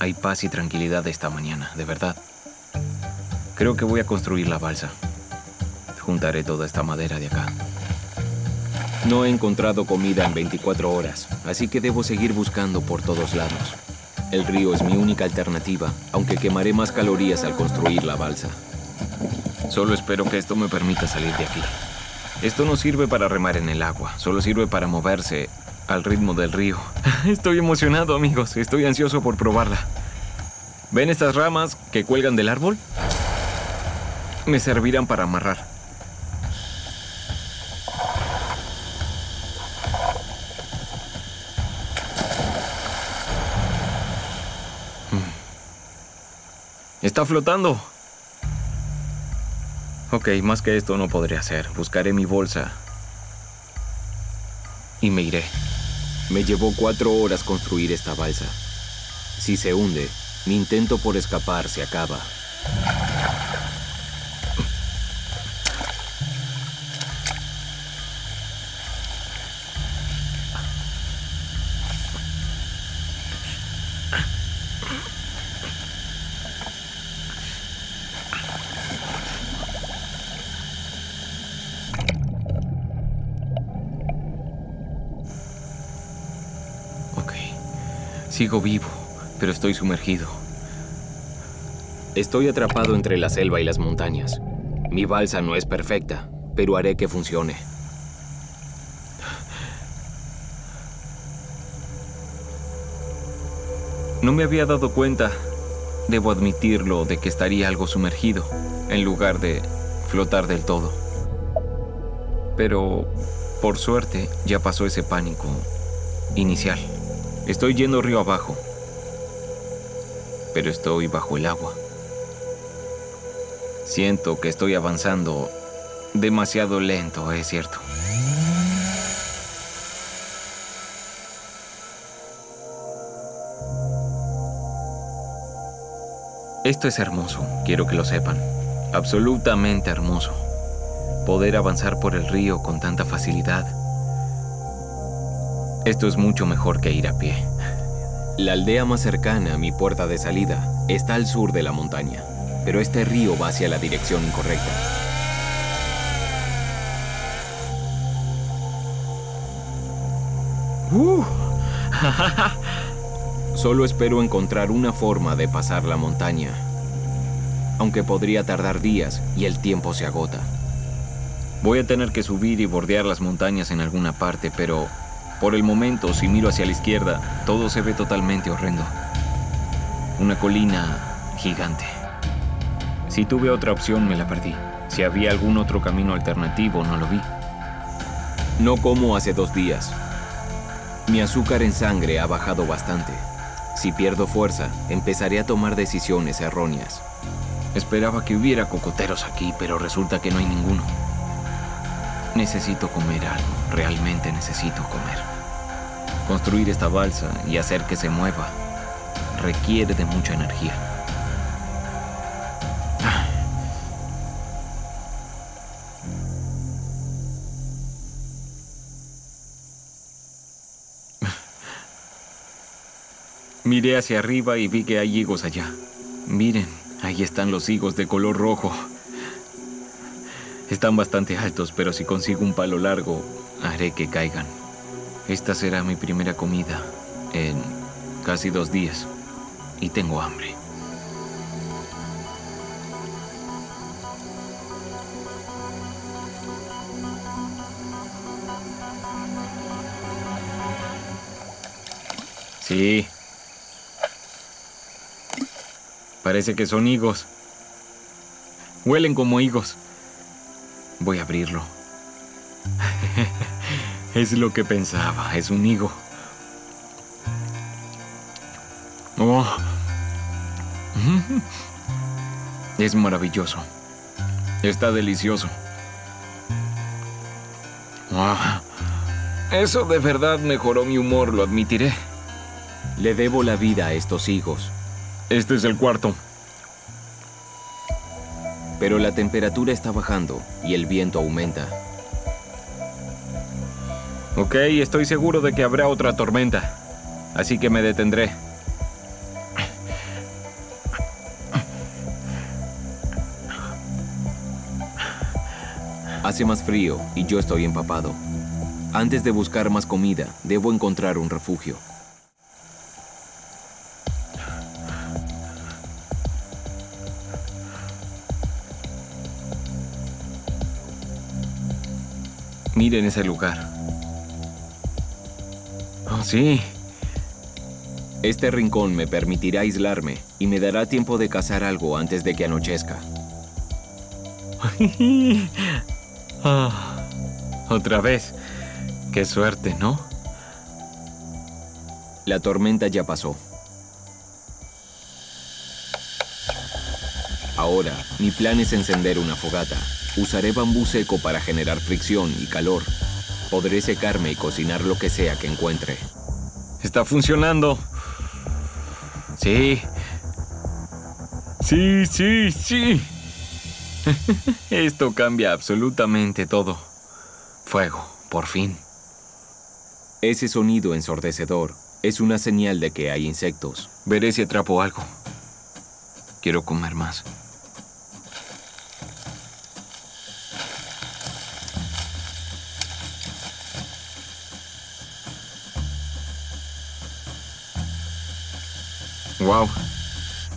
Hay paz y tranquilidad esta mañana, de verdad. Creo que voy a construir la balsa. Juntaré toda esta madera de acá. No he encontrado comida en 24 horas, así que debo seguir buscando por todos lados. El río es mi única alternativa, aunque quemaré más calorías al construir la balsa. Solo espero que esto me permita salir de aquí. Esto no sirve para remar en el agua, solo sirve para moverse al ritmo del río. Estoy emocionado, amigos. Estoy ansioso por probarla. ¿Ven estas ramas que cuelgan del árbol? Me servirán para amarrar. Mm. Está flotando. Ok, más que esto no podré hacer. Buscaré mi bolsa. Y me iré. Me llevó cuatro horas construir esta balsa. Si se hunde, mi intento por escapar se acaba. Ok. Sigo vivo, pero estoy sumergido. Estoy atrapado entre la selva y las montañas. Mi balsa no es perfecta, pero haré que funcione. No me había dado cuenta, debo admitirlo, de que estaría algo sumergido, en lugar de flotar del todo. Pero, por suerte, ya pasó ese pánico inicial. Estoy yendo río abajo, pero estoy bajo el agua. Siento que estoy avanzando demasiado lento, es cierto. Esto es hermoso, quiero que lo sepan. Absolutamente hermoso. Poder avanzar por el río con tanta facilidad. Esto es mucho mejor que ir a pie. La aldea más cercana a mi puerta de salida está al sur de la montaña, pero este río va hacia la dirección incorrecta. ¡Uh! Solo espero encontrar una forma de pasar la montaña, aunque podría tardar días y el tiempo se agota. Voy a tener que subir y bordear las montañas en alguna parte, pero por el momento, si miro hacia la izquierda, todo se ve totalmente horrendo. Una colina gigante. Si tuve otra opción, me la perdí. Si había algún otro camino alternativo, no lo vi. No como hace dos días. Mi azúcar en sangre ha bajado bastante. Si pierdo fuerza, empezaré a tomar decisiones erróneas. Esperaba que hubiera cocoteros aquí, pero resulta que no hay ninguno. Necesito comer algo, realmente necesito comer. Construir esta balsa y hacer que se mueva requiere de mucha energía. Miré hacia arriba y vi que hay higos allá. Miren, ahí están los higos de color rojo. Están bastante altos, pero si consigo un palo largo, haré que caigan. Esta será mi primera comida en casi dos días. Y tengo hambre. Sí. Parece que son higos. Huelen como higos. Voy a abrirlo. es lo que pensaba, es un higo. Oh. Es maravilloso. Está delicioso. Ah. Eso de verdad mejoró mi humor, lo admitiré. Le debo la vida a estos higos. Este es el cuarto. Pero la temperatura está bajando y el viento aumenta. Ok, estoy seguro de que habrá otra tormenta. Así que me detendré. Hace más frío y yo estoy empapado. Antes de buscar más comida, debo encontrar un refugio. Miren ese lugar. Oh, sí. Este rincón me permitirá aislarme y me dará tiempo de cazar algo antes de que anochezca. Ah, otra vez. Qué suerte, ¿no? La tormenta ya pasó. Ahora, mi plan es encender una fogata. Usaré bambú seco para generar fricción y calor. Podré secarme y cocinar lo que sea que encuentre. Está funcionando. Sí. Sí, sí, sí. Esto cambia absolutamente todo. Fuego, por fin. Ese sonido ensordecedor es una señal de que hay insectos. Veré si atrapo algo. Quiero comer más. Wow.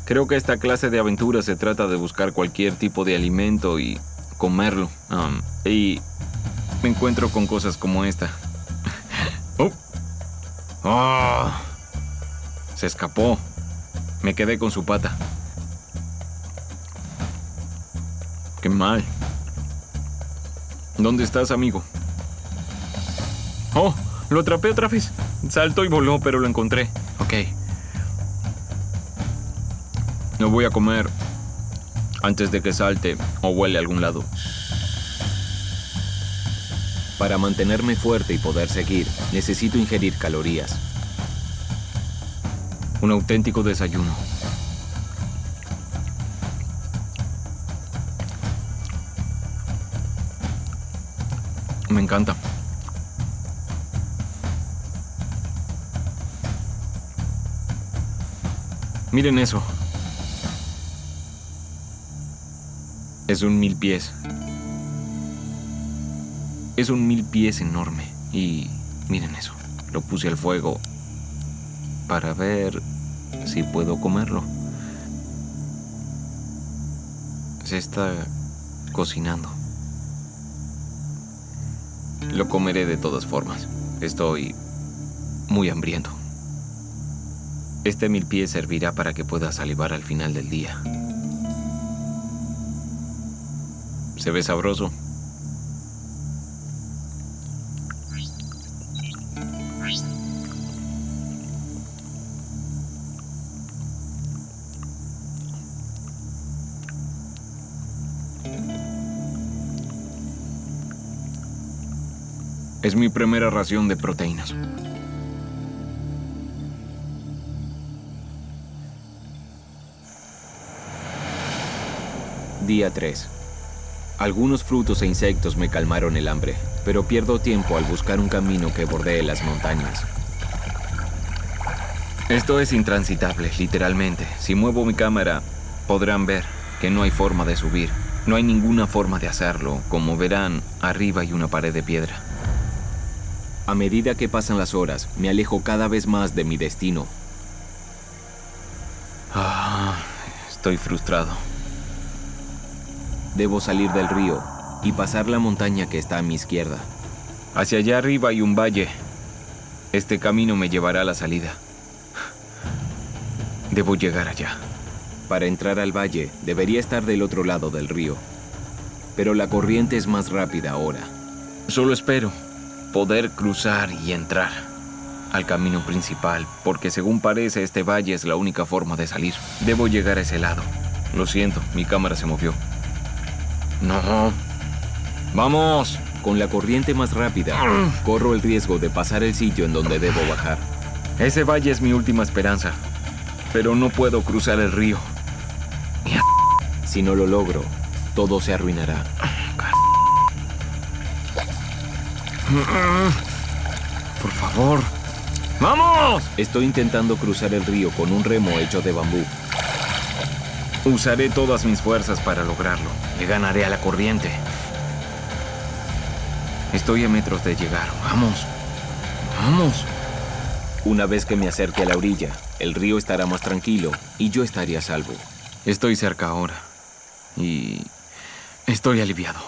Creo que esta clase de aventura se trata de buscar cualquier tipo de alimento y comerlo. Um, y me encuentro con cosas como esta. oh. oh. Se escapó. Me quedé con su pata. Qué mal. ¿Dónde estás, amigo? Oh, lo atrapé otra. Saltó y voló, pero lo encontré. Ok. No voy a comer antes de que salte o huele a algún lado. Para mantenerme fuerte y poder seguir, necesito ingerir calorías. Un auténtico desayuno. Me encanta. Miren eso. Es un mil pies. Es un mil pies enorme. Y miren eso. Lo puse al fuego para ver si puedo comerlo. Se está cocinando. Lo comeré de todas formas. Estoy muy hambriento. Este mil pies servirá para que pueda salivar al final del día. Se ve sabroso. Es mi primera ración de proteínas. Día 3. Algunos frutos e insectos me calmaron el hambre, pero pierdo tiempo al buscar un camino que bordee las montañas. Esto es intransitable, literalmente. Si muevo mi cámara, podrán ver que no hay forma de subir. No hay ninguna forma de hacerlo. Como verán, arriba hay una pared de piedra. A medida que pasan las horas, me alejo cada vez más de mi destino. Ah, estoy frustrado. Debo salir del río y pasar la montaña que está a mi izquierda. Hacia allá arriba hay un valle. Este camino me llevará a la salida. Debo llegar allá. Para entrar al valle, debería estar del otro lado del río. Pero la corriente es más rápida ahora. Solo espero poder cruzar y entrar al camino principal, porque según parece este valle es la única forma de salir. Debo llegar a ese lado. Lo siento, mi cámara se movió. No. Vamos. Con la corriente más rápida, corro el riesgo de pasar el sitio en donde debo bajar. Ese valle es mi última esperanza, pero no puedo cruzar el río. Si no lo logro, todo se arruinará. Por favor. ¡Vamos! Estoy intentando cruzar el río con un remo hecho de bambú. Usaré todas mis fuerzas para lograrlo. Le ganaré a la corriente. Estoy a metros de llegar. Vamos. Vamos. Una vez que me acerque a la orilla, el río estará más tranquilo y yo estaré a salvo. Estoy cerca ahora. Y estoy aliviado.